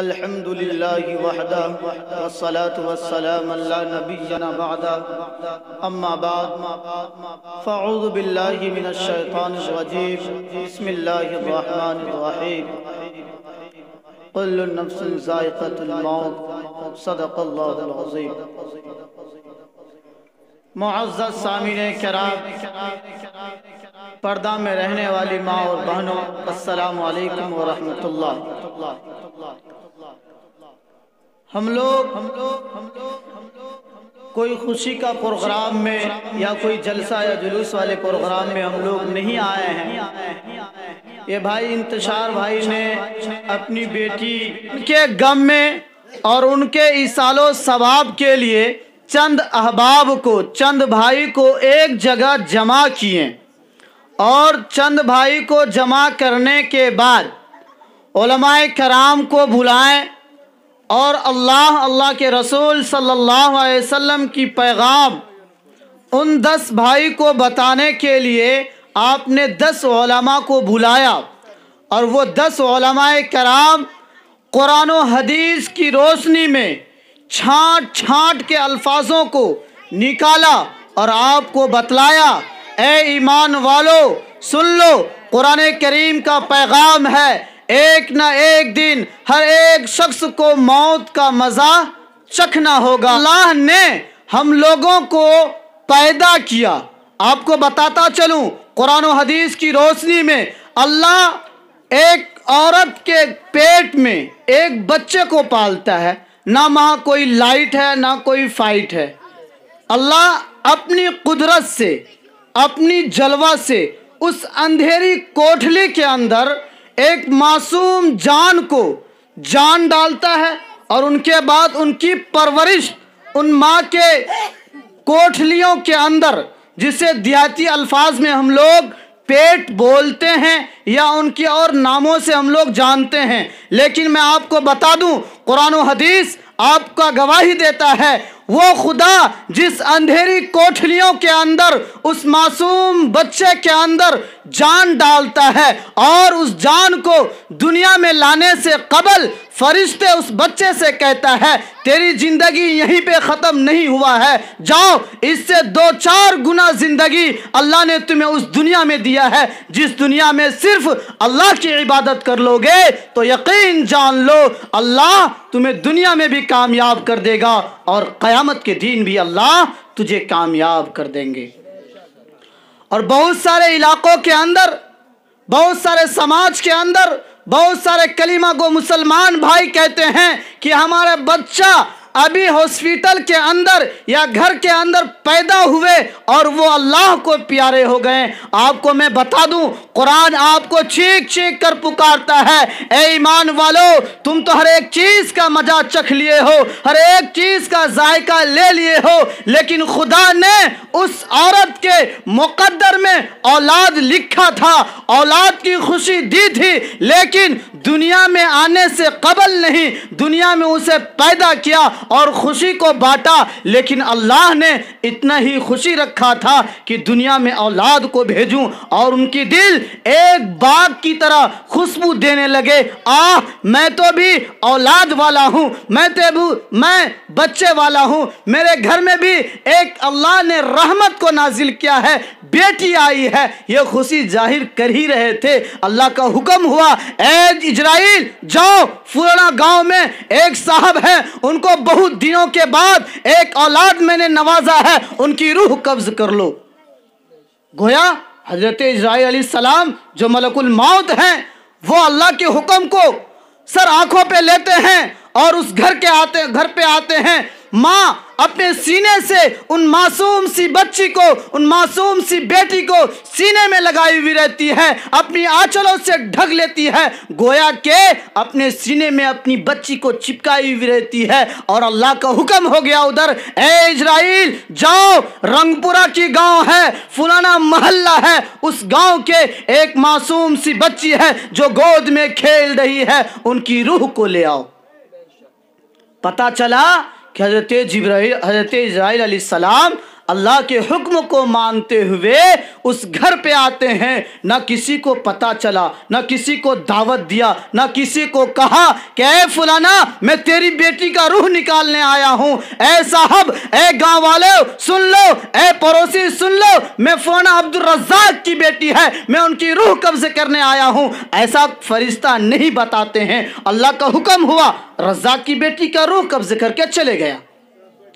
अल्हम्दुलिल्लाहि वहदा वस्सलातु वस्सलाम अला नबिय्यिना बअदा अम्मा बाद फअऊज़ु बिल्लाहि मिनश शैतानिर रजीम बिस्मिल्लाहिर रहमानिर रहीम कुल्लु नफ्सिन ज़ाइक़तुल मौत सदक़ल्लाहुल अज़ीम मुअज़्ज़ज़ सामीन कराम पर्दा में रहने वाली माँ और बहनों अस्सलाम वालेकुम व लोग हम लोग हम लोग हम लोग कोई खुशी का प्रोग्राम में या कोई जलसा या जुलूस वाले प्रोग्राम में हम लोग नहीं आए हैं। ये भाई इंतशार भाई ने अपनी बेटी के गम में और उनके इसालो सवाब के लिए चंद अहबाब को, चंद भाई को एक जगह जमा किए और चंद भाई को जमा करने के बाद कराम को बुलाएँ और अल्लाह अल्लाह के रसूल सल्लल्लाहु अलैहि वसल्लम की पैगाम उन दस भाई को बताने के लिए आपने दस ओलमा को बुलाया। और वो दस ओलमाए कराम कुरान हदीस की रोशनी में छांट छांट के अल्फाजों को निकाला और आपको बतलाया, ए ईमान वालो, सुन लो, कुरान करीम का पैगाम है एक ना एक दिन हर एक शख्स को मौत का मज़ा चखना होगा। अल्लाह ने हम लोगों को पैदा किया। आपको बताता चलूँ, कुरान हदीस की रोशनी में अल्लाह एक औरत के पेट में एक बच्चे को पालता है। ना वहाँ कोई लाइट है, ना कोई फाइट है। अल्लाह अपनी कुदरत से, अपनी जलवा से उस अंधेरी कोठली के अंदर एक मासूम जान को जान डालता है और उनके बाद उनकी परवरिश उन माँ के कोठलियों के अंदर, जिसे देहाती अल्फाज में हम लोग पेट बोलते हैं या उनके और नामों से हम लोग जानते हैं। लेकिन मैं आपको बता दूँ, कुरान हदीस आपका गवाही देता है। वो खुदा जिस अंधेरी कोठलियों के अंदर, उस मासूम बच्चे के अंदर जान डालता है और उस जान को दुनिया में लाने से कबल फरिश्ते उस बच्चे से कहता है, तेरी ज़िंदगी यहीं पे ख़त्म नहीं हुआ है। जाओ, इससे दो चार गुना ज़िंदगी अल्लाह ने तुम्हें उस दुनिया में दिया है। जिस दुनिया में सिर्फ़ अल्लाह की इबादत कर लोगे तो यकीन जान लो, अल्लाह तुम्हें दुनिया में भी कामयाब कर देगा और क़यामत के दिन भी अल्लाह तुझे कामयाब कर देंगे। और बहुत सारे इलाकों के अंदर, बहुत सारे समाज के अंदर बहुत सारे कलीमा को मुसलमान भाई कहते हैं कि हमारा बच्चा अभी हॉस्पिटल के अंदर या घर के अंदर पैदा हुए और वो अल्लाह को प्यारे हो गए। आपको मैं बता दूँ, कुरान आपको चीख चीख कर पुकारता है। ए ईमान वालो, तुम तो हर एक चीज़ का मज़ा चख लिए हो, हर एक चीज़ का जायका ले लिए हो, लेकिन खुदा ने उस औरत के मुकद्दर में औलाद लिखा था, औलाद की खुशी दी थी, लेकिन दुनिया में आने से कबल नहीं, दुनिया में उसे पैदा किया और खुशी को बांटा। लेकिन अल्लाह ने इतना ही खुशी रखा था कि दुनिया में औलाद को भेजूं और उनकी दिल एक बाग की तरह खुशबू देने लगे। आ मैं तो भी औलाद वाला हूँ, मैं तो मैं बच्चे वाला हूँ। मेरे घर में भी एक अल्लाह ने रहमत को नाजिल किया है, बेटी आई है। ये खुशी ज़ाहिर कर ही रहे थे। अल्लाह का हुक्म हुआ एज इजराइल, जाओ, फुराना गाँव में एक साहब है, उनको बहुत दिनों के बाद एक औलाद मैंने नवाजा है, उनकी रूह कब्ज कर लो। गोया, हज़रत इजराइल सलाम जो मलकुल मौत हैं, वो अल्लाह के हुक्म को सर आँखों पे लेते हैं और उस घर के आते, घर पे आते हैं। माँ अपने सीने से उन मासूम सी बच्ची को, उन मासूम सी बेटी को सीने में लगाई हुई रहती है, अपनी आंचलों से ढक लेती है। गोया के अपने सीने में अपनी बच्ची को चिपकाई हुई रहती है और अल्लाह का हुक्म हो गया उधर, ए इजराइल, जाओ, रंगपुरा की गाँव है, फुलाना मोहल्ला है, उस गाँव के एक मासूम सी बच्ची है जो गोद में खेल रही है, उनकी रूह को ले आओ। पता चला कि हज़रत जब्राइल हज़रत इसराइल सलाम अल्लाह के हुक्म को मानते हुए उस घर पे आते हैं। ना किसी को पता चला, ना किसी को दावत दिया, ना किसी को कहा कि, ए फुलाना, मैं तेरी बेटी का रूह निकालने आया हूँ। ए साहब, ए गाँव वाले सुन लो। ए पड़ोसी, सुन लो। मैं फलाना अब्दुल रज्जाक की बेटी है। मैं उनकी रूह कब्ज करने आया हूँ। ऐसा फरिश्ता नहीं बताते हैं। अल्लाह का हुक्म हुआ रज्जाक की बेटी का रूह कब्ज करके चले गया।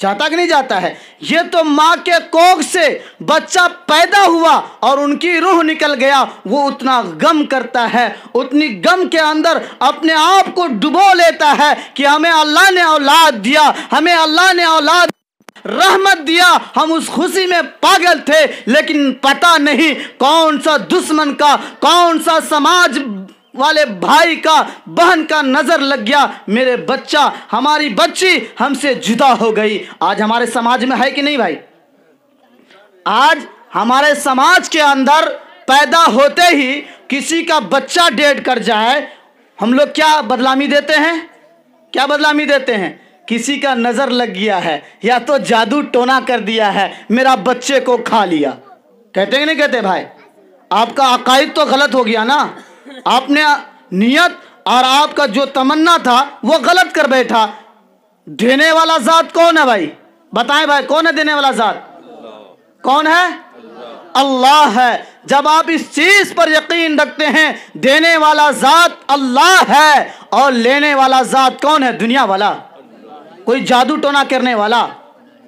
जाता कि नहीं जाता है? ये तो माँ के कोख से बच्चा पैदा हुआ और उनकी रूह निकल गया। वो उतना गम करता है, उतनी गम के अंदर अपने आप को डुबो लेता है कि हमें अल्लाह ने औलाद दिया, हमें अल्लाह ने औलाद रहमत दिया। हम उस खुशी में पागल थे, लेकिन पता नहीं कौन सा दुश्मन का, कौन सा समाज वाले भाई का, बहन का नज़र लग गया। मेरे बच्चा, हमारी बच्ची हमसे जुदा हो गई। आज हमारे समाज में है कि नहीं भाई? आज हमारे समाज के अंदर पैदा होते ही किसी का बच्चा डेड कर जाए, हम लोग क्या बदलामी देते हैं? क्या बदलामी देते हैं? किसी का नज़र लग गया है, या तो जादू टोना कर दिया है, मेरा बच्चे को खा लिया। कहते हैं नहीं कहते भाई? आपका अकायद तो गलत हो गया ना? आपने नियत और आपका जो तमन्ना था, वो गलत कर बैठा। देने वाला जात कौन है भाई? बताएँ भाई, कौन है देने वाला जात? कौन है? अल्लाह है। जब आप इस चीज़ पर यकीन रखते हैं, देने वाला जात अल्लाह है और लेने वाला जात कौन है? दुनिया वाला। कोई जादू टोना करने वाला।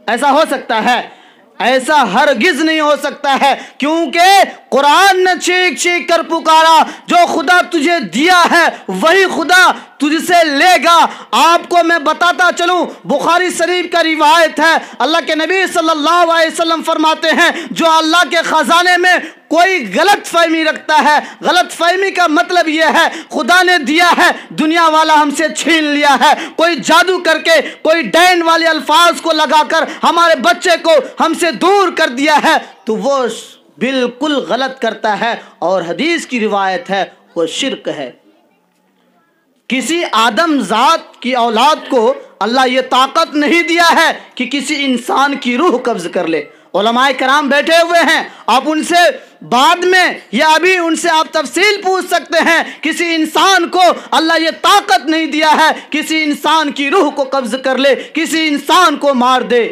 ऐसा हो सकता है। ऐसा हर गिज नहीं हो सकता है, क्योंकि कुरान ने चीख चीख कर पुकारा, जो खुदा तुझे दिया है, वही खुदा तुझसे लेगा। आपको मैं बताता चलूँ, बुखारी शरीफ का रिवायत है। अल्लाह के नबी सल्लल्लाहु अलैहि वसल्लम फरमाते हैं, जो अल्लाह के खजाने में कोई गलत फहमी रखता है, गलत फहमी का मतलब यह है, खुदा ने दिया है, दुनिया वाला हमसे छीन लिया है। कोई जादू करके, कोई डैन वाले अल्फाज को लगाकर हमारे बच्चे को हमसे दूर कर दिया है तो वो बिल्कुल गलत करता है, और हदीस की रिवायत है, वो शिरक है। किसी आदम जात की औलाद को अल्लाह ये ताकत नहीं दिया है कि किसी इंसान की रूह कब्ज कर ले। कराम बैठे हुए हैं। आप उनसे बाद में या अभी उनसे आप तफसील पूछ सकते हैं, किसी इंसान को अल्लाह ये ताकत नहीं दिया है किसी इंसान की रूह को कब्ज कर ले, किसी इंसान को मार दे।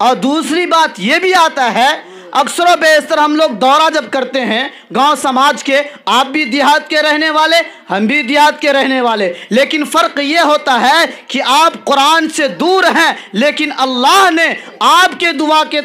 और दूसरी बात यह भी आता है अक्सर बेशतर हम लोग दौरा जब करते हैं, गाँव समाज के, आप भी देहात के रहने वाले, हम भी देहात के रहने वाले। लेकिन फ़र्क ये होता है कि आप कुरान से दूर हैं, लेकिन अल्लाह ने आपके दुआ के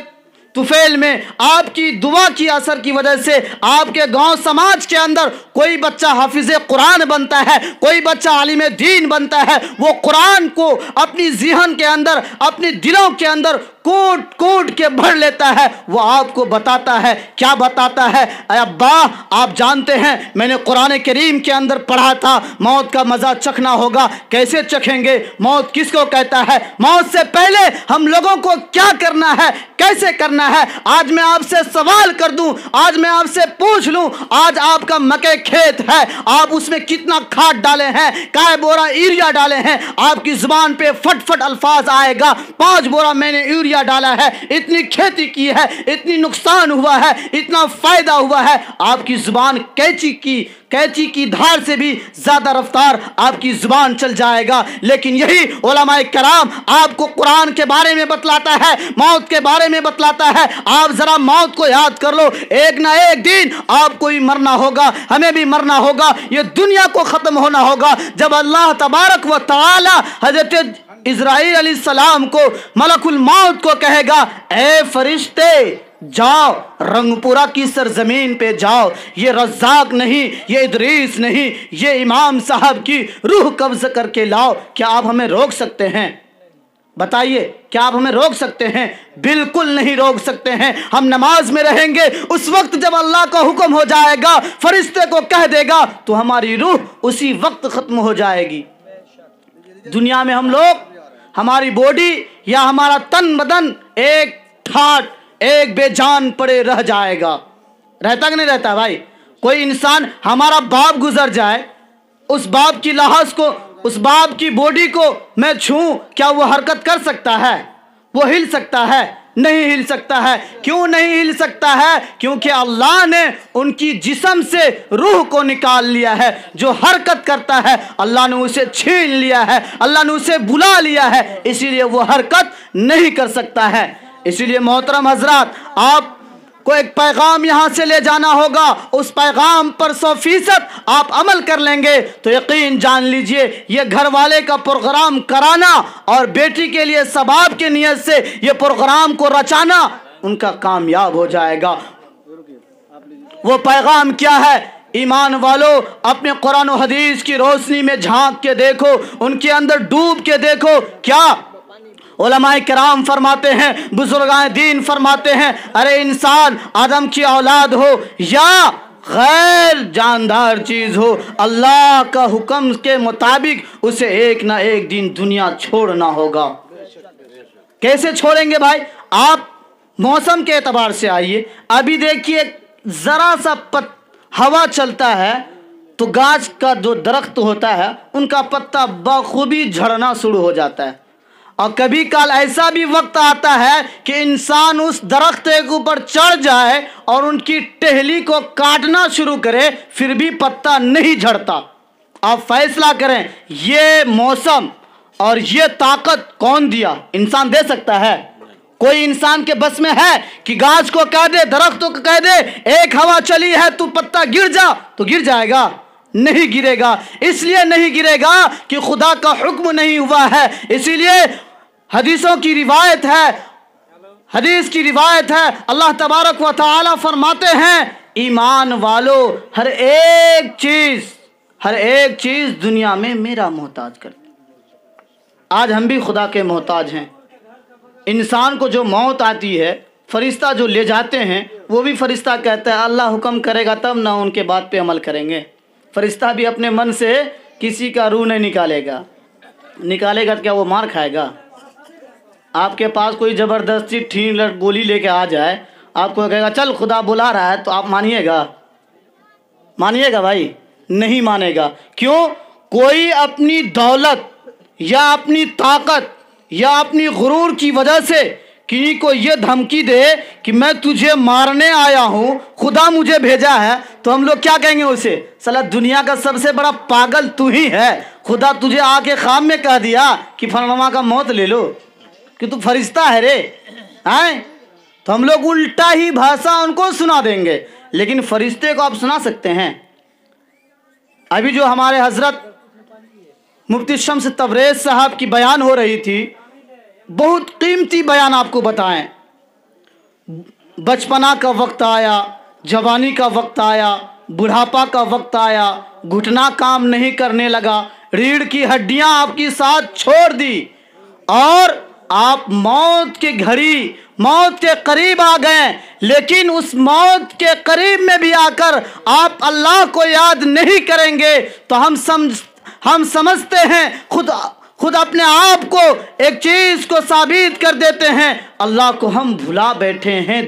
तुफेल में, आपकी दुआ की असर की वजह से आपके गाँव समाज के अंदर कोई बच्चा हाफिज कुरान बनता है, कोई बच्चा आलिम दीन बनता है, वो कुरान को अपनी जहन के अंदर, अपने दिलों के अंदर कोट कोट के भर लेता है। वो आपको बताता है। क्या बताता है? अब्बा, आप जानते हैं, मैंने कुरान करीम के अंदर पढ़ा था, मौत का मज़ा चखना होगा। कैसे चखेंगे? मौत किसको कहता है? मौत से पहले हम लोगों को क्या करना है? कैसे करना है? आज मैं आपसे सवाल कर दूँ, आज मैं आपसे पूछ लूँ, आज आपका मके खेत है। आप उसमें कितना खाद डाले हैं? काय बोरा यूरिया डाले हैं? आपकी ज़ुबान पे फट फट अल्फाज आएगा। पाँच बोरा मैंने यूरिया यूरिया डाला है, इतनी खेती की है, इतनी नुकसान हुआ है, इतना फ़ायदा हुआ है। आपकी ज़ुबान कैची की कैची की धार से भी ज़्यादा रफ्तार आपकी ज़ुबान चल जाएगा। लेकिन यही ओलमाए कराम आपको कुरान के बारे में बतलाता है, मौत के बारे में बतलाता है। आप जरा मौत को याद कर लो। एक ना एक दिन आपको ही मरना होगा, हमें भी मरना होगा। ये दुनिया को खत्म होना होगा। जब अल्लाह तबारक व ताला हज़रत इसराइल सलाम को मलकुल मौत को कहेगा, ए फरिश्ते जाओ, रंगपुरा की सरजमीन पे जाओ। ये रज्जाक नहीं, ये इदरीस नहीं, ये इमाम साहब की रूह कब्ज करके लाओ। क्या आप हमें रोक सकते हैं? बताइए, क्या आप हमें रोक सकते हैं? बिल्कुल नहीं रोक सकते हैं। हम नमाज़ में रहेंगे, उस वक्त जब अल्लाह का हुक्म हो जाएगा, फरिश्ते को कह देगा तो हमारी रूह उसी वक्त खत्म हो जाएगी। दुनिया में हम लोग, हमारी बॉडी या हमारा तन बदन एक ठाट एक बेजान पड़े रह जाएगा। रहता कि नहीं रहता भाई? कोई इंसान हमारा बाप गुजर जाए, उस बाप की लाश को, उस बाप की बॉडी को मैं छू, क्या वो हरकत कर सकता है? वो हिल सकता है, नहीं हिल सकता है। क्यों नहीं हिल सकता है? क्योंकि अल्लाह ने उनकी जिसम से रूह को निकाल लिया है, जो हरकत करता है, अल्लाह ने उसे छीन लिया है, अल्लाह ने उसे बुला लिया है, इसीलिए वो हरकत नहीं कर सकता है। इसीलिए मोहतरम हज़रत आप को एक पैगाम यहाँ से ले जाना होगा। उस पैगाम पर सौ फ़ीसद आप अमल कर लेंगे। तो यकीन जान लीजिए, ये घर वाले का प्रोग्राम कराना और बेटी के लिए सबाब के नियत से ये प्रोग्राम को रचाना, उनका कामयाब हो जाएगा। वो पैगाम क्या है? ईमान वालों, अपने कुरान हदीस की रोशनी में झाँक के देखो, उनके अंदर डूब के देखो, क्या कराम फरमाते हैं बुजुर्गान दीन फरमाते हैं, अरे इंसान, आदम की औलाद हो या गैर जानदार चीज़ हो, अल्लाह का हुक्म के मुताबिक उसे एक ना एक दिन दुनिया छोड़ना होगा। कैसे छोड़ेंगे भाई? आप मौसम के एतबार से आइए, अभी देखिए जरा सा पत, हवा चलता है तो गाछ का जो दरख्त होता है, उनका पत्ता बखूबी झड़ना शुरू हो जाता है। और कभी काल ऐसा भी वक्त आता है कि इंसान उस दरख्त के ऊपर चढ़ जाए और उनकी टहली को काटना शुरू करे, फिर भी पत्ता नहीं झड़ता। आप फैसला करें, ये मौसम और ये ताकत कौन दिया? इंसान दे सकता है। कोई इंसान के बस में है कि गाज को कह दे, दरख्तों को कह दे, एक हवा चली है तू पत्ता गिर जा तो गिर जाएगा, नहीं गिरेगा। इसलिए नहीं गिरेगा कि खुदा का हुक्म नहीं हुआ है। इसीलिए हदीसों की रिवायत है। हदीस की रिवायत है। अल्लाह तबारक व ताली फरमाते हैं, ईमान वालो, हर एक चीज़, हर एक चीज़ दुनिया में मेरा मोहताज कर आज हम भी खुदा के मोहताज हैं। इंसान को जो मौत आती है, फरिश्ता जो ले जाते हैं, वो भी फरिश्ता कहता है, अल्लाह हुक्म करेगा तब ना उनके बात पे अमल करेंगे। फरिश्ता भी अपने मन से किसी का रूह नहीं निकालेगा। निकालेगा तो क्या वो मार खाएगा? आपके पास कोई ज़बरदस्ती ठीक गोली लेके आ जाए, आपको कहेगा, चल, खुदा बुला रहा है तो आप मानिएगा। मानिएगा भाई? नहीं मानेगा। क्यों? कोई अपनी दौलत या अपनी ताकत या अपनी गुरूर की वजह से किसी को ये धमकी दे कि मैं तुझे मारने आया हूँ, खुदा मुझे भेजा है तो हम लोग क्या कहेंगे उसे? सला, दुनिया का सबसे बड़ा पागल तू ही है। खुदा तुझे आके खाम में कह दिया कि फलनमा का मौत ले लो। कि तू फरिश्ता है रे हैं तो हम लोग उल्टा ही भाषा उनको सुना देंगे, लेकिन फरिश्ते को आप सुना सकते हैं। अभी जो हमारे हज़रत मुफ्ती शम्स तबरेज साहब की बयान हो रही थी, बहुत कीमती बयान आपको बताएँ। बचपना का वक्त आया, जवानी का वक्त आया, बुढ़ापा का वक्त आया, घुटना काम नहीं करने लगा, रीढ़ की हड्डियाँ आपकी साथ छोड़ दी, और आप मौत के घड़ी, मौत के करीब आ गए, लेकिन उस मौत के करीब में भी आकर आप अल्लाह को याद नहीं करेंगे। तो हम समझ, हम समझते हैं, खुद खुद अपने आप को एक चीज़ को साबित कर देते हैं। अल्लाह को हम भुला बैठे हैं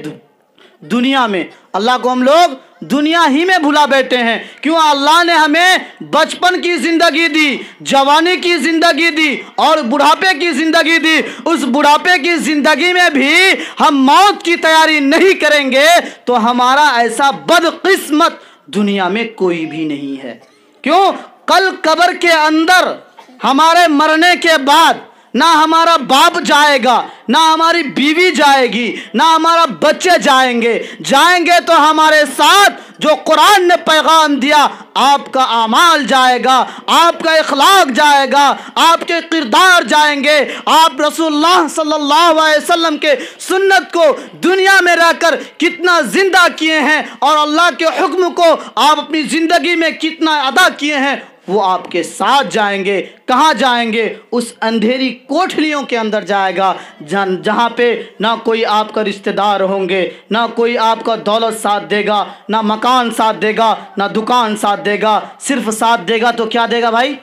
दुनिया में। अल्लाह को हम लोग दुनिया ही में भुला बैठे हैं। क्यों? अल्लाह ने हमें बचपन की ज़िंदगी दी, जवानी की ज़िंदगी दी और बुढ़ापे की ज़िंदगी दी। उस बुढ़ापे की ज़िंदगी में भी हम मौत की तैयारी नहीं करेंगे तो हमारा ऐसा बदकिस्मत दुनिया में कोई भी नहीं है। क्यों? कल कब्र के अंदर, हमारे मरने के बाद ना हमारा बाप जाएगा, ना हमारी बीवी जाएगी, ना हमारा बच्चे जाएँगे। जाएँगे तो हमारे साथ जो कुरान ने पैगाम दिया, आपका अमाल जाएगा, आपका इखलाक जाएगा, आपके किरदार जाएँगे। आप रसूलुल्लाह सल्लल्लाहु अलैहि वसल्लम के सुन्नत को दुनिया में रहकर कितना ज़िंदा किए हैं और अल्लाह के हुक्म को आप अपनी ज़िंदगी में कितना अदा किए हैं वो आपके साथ जाएँगे। कहाँ जाएँगे? उस अंधेरी कोठलियों के अंदर जाएगा जहाँ जहाँ पे ना कोई आपका रिश्तेदार होंगे, ना कोई आपका दौलत साथ देगा, ना मकान साथ देगा, ना दुकान साथ देगा, सिर्फ़ साथ देगा तो क्या देगा भाई?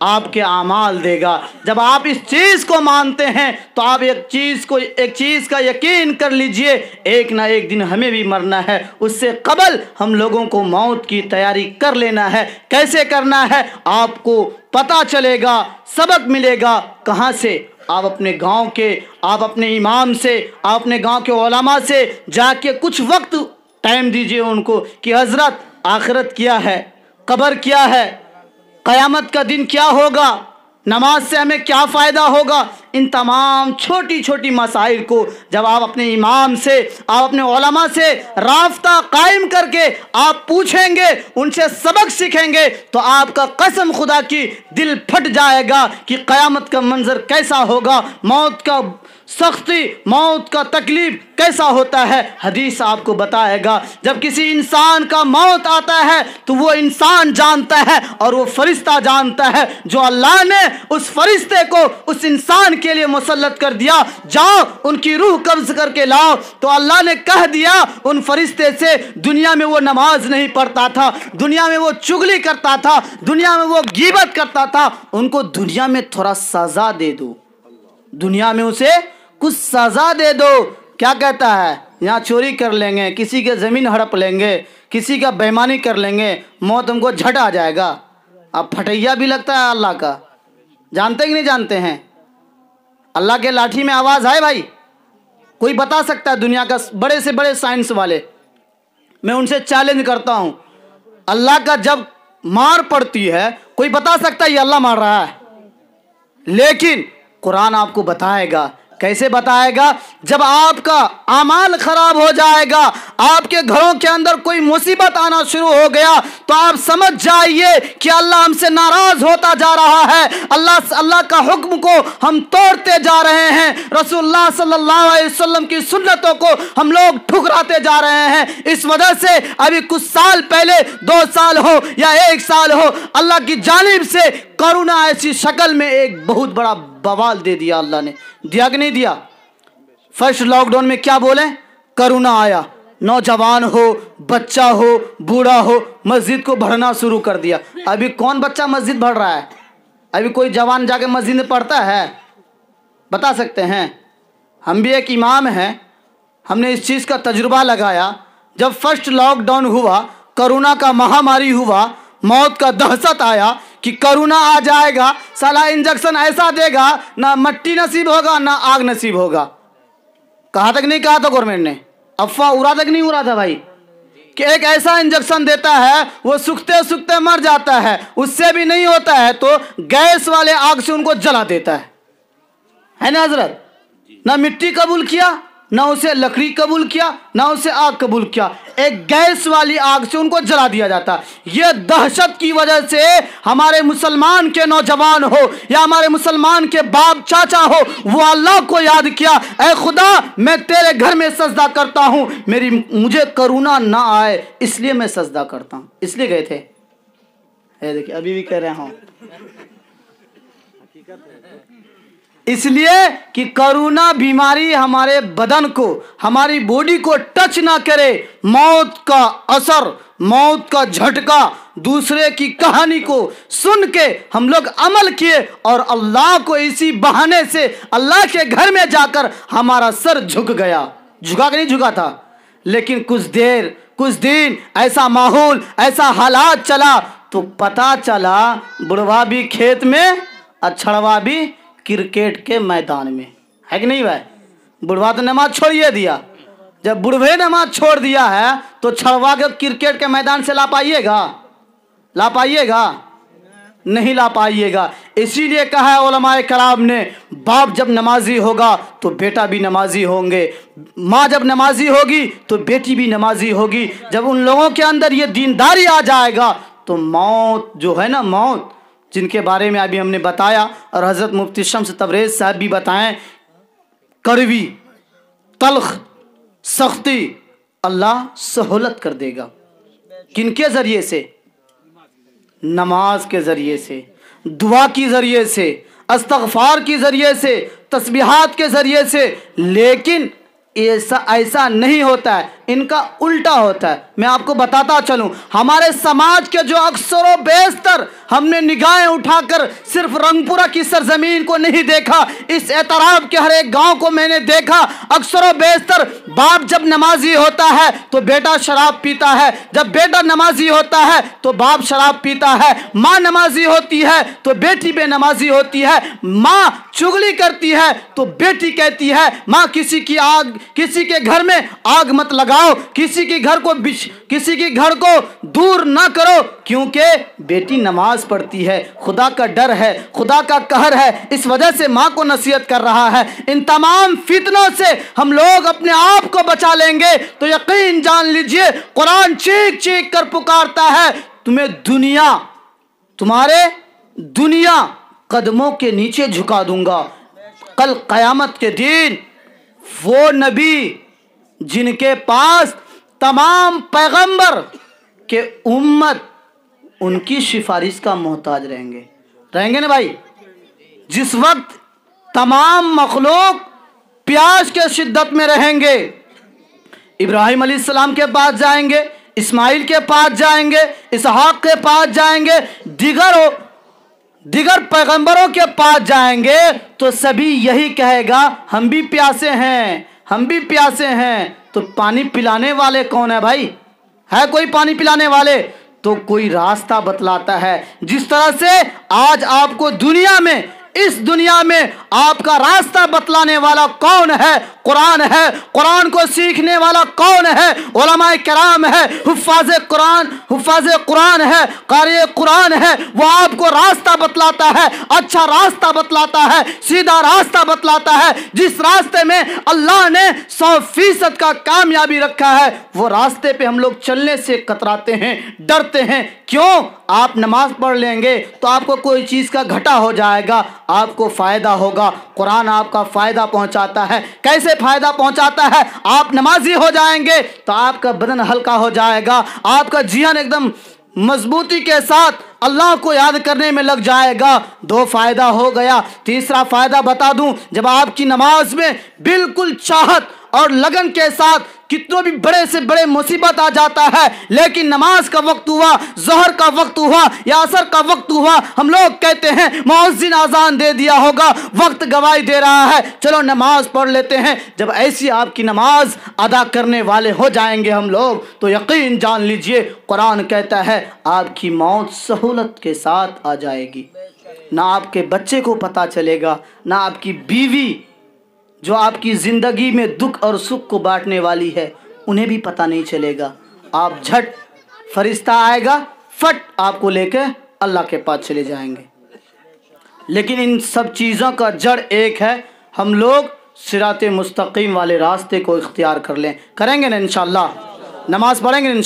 आपके अमाल देगा। जब आप इस चीज़ को मानते हैं तो आप एक चीज़ को, एक चीज़ का यकीन कर लीजिए, एक ना एक दिन हमें भी मरना है। उससे कबल हम लोगों को मौत की तैयारी कर लेना है। कैसे करना है? आपको पता चलेगा, सबक मिलेगा, कहाँ से? आप अपने गाँव के, आप अपने इमाम से, आप अपने गाँव के ओलामा से जाके कुछ वक्त टाइम दीजिए उनको कि हज़रत आखिरत क्या है, कब्र क्या है। क़यामत का दिन क्या होगा? नमाज़ से हमें क्या फ़ायदा होगा? इन तमाम छोटी छोटी मसाइल को जब आप अपने इमाम से, आप अपने ओलमा से रास्ता कायम करके आप पूछेंगे, उनसे सबक सीखेंगे तो आपका कसम खुदा की दिल फट जाएगा कि क़यामत का मंज़र कैसा होगा, मौत का सख्ती, मौत का तकलीफ़ कैसा होता है? हदीस आपको बताएगा, जब किसी इंसान का मौत आता है तो वो इंसान जानता है और वो फरिश्ता जानता है जो अल्लाह ने उस फरिश्ते को उस इंसान के लिए मुसलत कर दिया। जाओ, उनकी रूह कब्ज करके लाओ। तो अल्लाह ने कह दिया, उन फरिश्ते से दुनिया में वो नमाज़ नहीं पढ़ता था, दुनिया में वो चुगली करता था, दुनिया में वो गिबत करता था। उनको दुनिया में थोड़ा सजा दे दो। दुनिया में उसे कुछ सजा दे दो। क्या कहता है? यहाँ चोरी कर लेंगे, किसी के ज़मीन हड़प लेंगे, किसी का बेईमानी कर लेंगे, मौत हमको झट आ जाएगा। अब फटैया भी लगता है अल्लाह का। जानते कि नहीं जानते हैं? अल्लाह के लाठी में आवाज़ आए भाई। कोई बता सकता है दुनिया का बड़े से बड़े साइंस वाले? मैं उनसे चैलेंज करता हूँ। अल्लाह का जब मार पड़ती है, कोई बता सकता है ये अल्लाह मार रहा है? लेकिन कुरान आपको बताएगा कैसे बताएगा? जब आपका अमाल खराब हो जाएगा, आपके घरों के अंदर कोई मुसीबत आना शुरू हो गया तो आप समझ जाइए कि अल्लाह हमसे नाराज़ होता जा रहा है। अल्लाह अल्लाह का हुक्म को हम तोड़ते जा रहे हैं। रसूलुल्लाह सल्लल्लाहु अलैहि वसल्लम की सुन्नतों को हम लोग ठुकराते जा रहे हैं। इस वजह से अभी कुछ साल पहले, दो साल हो या एक साल हो, अल्लाह की जानिब से करुणा ऐसी शक्ल में एक बहुत बड़ा बवाल दे दिया अल्लाह ने। दिया कि नहीं दिया? फ़र्स्ट लॉकडाउन में क्या बोले? करुणा आया। नौजवान हो, बच्चा हो, बूढ़ा हो, मस्जिद को भरना शुरू कर दिया। अभी कौन बच्चा मस्जिद भर रहा है? अभी कोई जवान जाके मस्जिद में पढ़ता है? बता सकते हैं। हम भी एक इमाम हैं। हमने इस चीज़ का तजुर्बा लगाया। जब फ़र्स्ट लॉकडाउन हुआ करोना का महामारी हुआ मौत का दहशत आया कि करुणा आ जाएगा साला इंजेक्शन ऐसा देगा ना मट्टी नसीब होगा ना आग नसीब होगा। कहा तक नहीं कहा था गवर्नमेंट ने? अफवाह उड़ा तक नहीं उड़ा था भाई। कि एक ऐसा इंजेक्शन देता है वो सुखते सुखते मर जाता है उससे भी नहीं होता है तो गैस वाले आग से उनको जला देता है। है ना हज़रत? ना मिट्टी कबूल किया ना उसे लकड़ी कबूल किया ना उसे आग कबूल किया। एक गैस वाली आग से उनको जला दिया जाता। ये दहशत की वजह से हमारे मुसलमान के नौजवान हो या हमारे मुसलमान के बाप चाचा हो, वो अल्लाह को याद किया ए खुदा, मैं तेरे घर में सजदा करता हूँ। मेरी, मुझे करुणा ना आए, इसलिए मैं सजदा करता हूँ। इसलिए गए थे। देखिए, अभी भी कह रहे हूँ। इसलिए कि करुणा बीमारी हमारे बदन को, हमारी बॉडी को टच ना करे, मौत का असर, मौत का झटका, दूसरे की कहानी को सुन के हम लोग अमल किए और अल्लाह को इसी बहाने से अल्लाह के घर में जाकर हमारा सर झुक गया। झुका के नहीं झुका था? लेकिन कुछ देर, कुछ दिन, ऐसा माहौल, ऐसा हालात चला तो पता चला, बुढ़वा भी खेत में और छड़वा भी क्रिकेट के मैदान में। है कि नहीं भाई? बुढ़वा तो नमाज़ छोड़िए दिया। जब बुढ़वे नमाज़ छोड़ दिया है तो छड़वा के क्रिकेट के मैदान से ला पाइएगा ला पाइएगा नहीं ला पाइएगा इसीलिए कहा है ओलमाए कलाम ने, बाप जब नमाजी होगा तो बेटा भी नमाजी होंगे। माँ जब नमाजी होगी तो बेटी भी नमाजी होगी। जब उन लोगों के अंदर ये दीनदारी आ जाएगा तो मौत जो है ना, मौत। जिनके बारे में अभी हमने बताया और हज़रत मुफ्ती शम्स तबरेज़ साहब भी बताएँ, कड़वी, तलख, सख्ती अल्लाह सहूलत कर देगा। किन के ज़रिए से? नमाज़ के ज़रिए से, दुआ की ज़रिए से, अस्तगफार की ज़रिए से, तस्बीहात के ज़रिए से। लेकिन ऐसा ऐसा नहीं होता है इनका उल्टा होता है। मैं आपको बताता चलूँ, हमारे समाज के जो अक्सर बेस्तर, हमने निगाहें उठाकर सिर्फ़ रंगपुरा की सरजमीन को नहीं देखा, इस एतराब के हर एक गाँव को मैंने देखा, अक्सर बेस्तर, बाप जब नमाजी होता है तो बेटा शराब पीता है। जब बेटा नमाजी होता है तो बाप शराब पीता है। माँ नमाजी होती है तो बेटी बेनमाजी होती है। माँ चुगली करती है तो बेटी कहती है, माँ, किसी की आग, किसी के घर में आग मत लगाओ किसी के घर को किसी के घर को दूर ना करो, क्योंकि बेटी नमाज़ पढ़ती है। खुदा का डर है, खुदा का कहर है, इस वजह से माँ को नसीहत कर रहा है। इन तमाम फितनों से हम लोग अपने आप को बचा लेंगे। तो यकीन जान लीजिए, कुरान चीख चीख कर पुकारता है, तुम्हें दुनिया, तुम्हारे दुनिया कदमों के नीचे झुका दूँगा। कल कयामत के दिन वो नबी जिनके पास तमाम पैगंबर के उम्मत, उनकी सिफारिश का मोहताज रहेंगे। रहेंगे ना भाई? जिस वक्त तमाम मखलूक प्यास के शिद्दत में रहेंगे, इब्राहिम सलाम के पास जाएँगे, इस्माइल के पास जाएँगे, इसहाक के पास जाएँगे, दिगर दिगर पैगंबरों के पास जाएँगे तो सभी यही कहेगा, हम भी प्यासे हैं। हम भी प्यासे हैं तो पानी पिलाने वाले कौन है भाई? है कोई पानी पिलाने वाले? तो कोई रास्ता बतलाता है, जिस तरह से आज आपको दुनिया में इस दुनिया में आपका रास्ता बतलाने वाला कौन है? कुरान है। कुरान को सीखने वाला कौन है? ओलमाए कराम है। हुफाज कुरान हुफाज कुरान है। कार्य कुरान है। वो आपको रास्ता बतलाता है। अच्छा रास्ता बतलाता है। सीधा रास्ता बतलाता है। जिस रास्ते में अल्लाह ने सौ फ़ीसद का कामयाबी रखा है, वो रास्ते पे हम लोग चलने से कतराते हैं, डरते हैं। क्यों? आप नमाज़ पढ़ लेंगे तो आपको कोई चीज़ का घटा हो जाएगा, आपको फ़ायदा होगा। कुरान आपका फ़ायदा पहुंचाता है। कैसे फ़ायदा पहुंचाता है? आप नमाजी हो जाएँगे तो आपका बदन हल्का हो जाएगा। आपका जीवन एकदम मजबूती के साथ अल्लाह को याद करने में लग जाएगा। दो फ़ायदा हो गया। तीसरा फ़ायदा बता दूँ, जब आपकी नमाज़ में बिल्कुल चाहत और लगन के साथ कितनों भी बड़े से बड़े मुसीबत आ जाता है, लेकिन नमाज़ का वक्त हुआ, जहर का वक्त हुआ या असर का वक्त हुआ, हम लोग कहते हैं मोहसिन आजान दे दिया होगा, वक्त गवाही दे रहा है। चलो नमाज़ पढ़ लेते हैं। जब ऐसी आपकी नमाज़ अदा करने वाले हो जाएँगे हम लोग तो यकीन जान लीजिए, कुरान कहता है, आपकी मौत सहूलत के साथ आ जाएगी। ना आपके बच्चे को पता चलेगा, ना आपकी बीवी जो आपकी ज़िंदगी में दुख और सुख को बांटने वाली है, उन्हें भी पता नहीं चलेगा। आप झट फरिश्ता आएगा, फट आपको लेकर अल्लाह के पास चले जाएँगे। लेकिन इन सब चीज़ों का जड़ एक है, हम लोग सिरात मुस्तकीम वाले रास्ते को इख्तियार कर लें। करेंगे ना इन नमाज़ पढ़ेंगे इन